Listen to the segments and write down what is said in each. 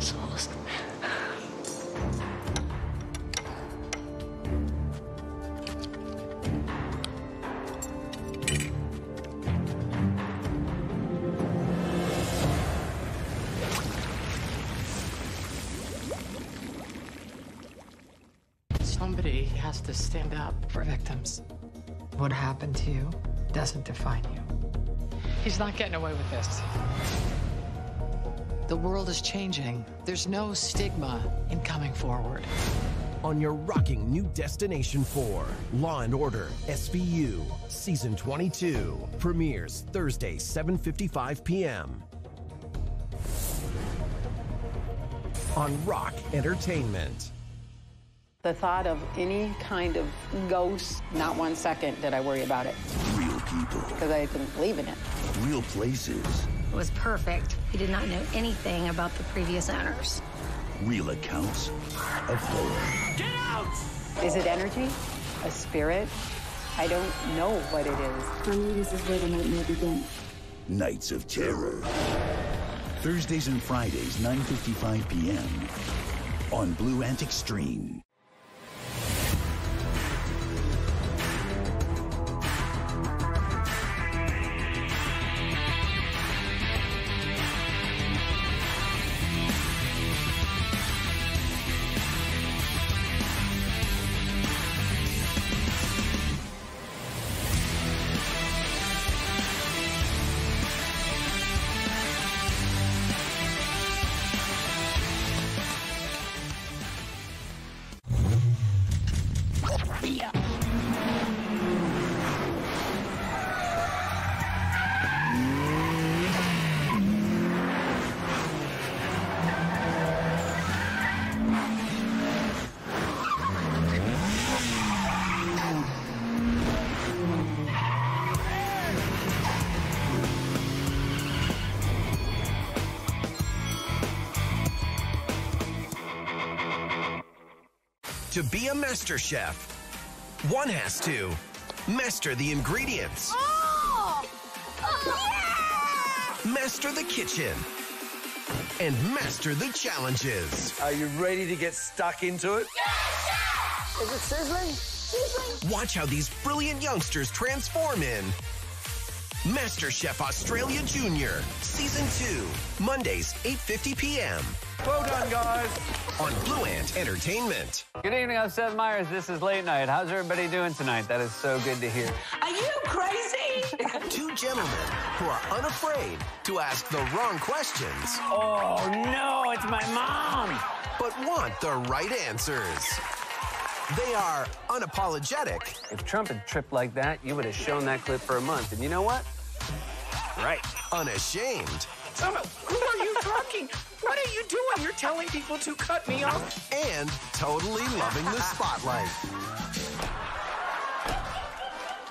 assholes. Somebody has to stand up for victims. What happened to you doesn't define you. He's not getting away with this. The world is changing. There's no stigma in coming forward. On your rocking new destination for Law and Order SVU Season 22 premieres Thursday 7:55 p.m. on Rock Entertainment. The thought of any kind of ghost, not one second did I worry about it Real people, because I didn't believe in it. real places, It was perfect. He did not know anything about the previous owners. real accounts of horror. Get out! Is it energy? A spirit? I don't know what it is. For me, this is where the nightmare begins. Nights of Terror. Thursdays and Fridays, 9.55 p.m. on Blue Ant Extreme. To be a master chef, one has to master the ingredients, oh! Oh, master the kitchen, and master the challenges. Are you ready to get stuck into it? Yes. Is it sizzling? Sizzling. Watch how these brilliant youngsters transform in MasterChef Australia Junior, Season 2, Mondays, 8.50 p.m. Well done, guys. on Blue Ant Entertainment. Good evening, I'm Seth Meyers. This is Late Night. How's everybody doing tonight? That is so good to hear. Are you crazy? Two gentlemen who are unafraid to ask the wrong questions, Oh, no, it's my mom. but want the right answers. They are unapologetic If Trump had tripped like that, you would have shown that clip for a month. And you know what? Right. unashamed, Summer, who are you talking? What are you doing? You're telling people to cut me off? and totally loving the spotlight.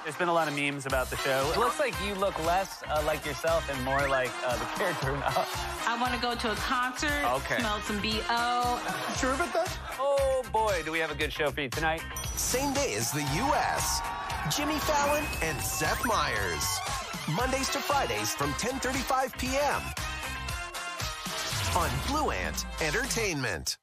There's been a lot of memes about the show. It looks like you look less uh, like yourself and more like uh, the character now. I want to go to a concert, Okay. smell some B.O. Sure about that? Oh, boy, do we have a good show for you tonight. Same day as the U.S. Jimmy Fallon and Seth Meyers. Mondays to Fridays from 10:35 p.m. on Blue Ant Entertainment.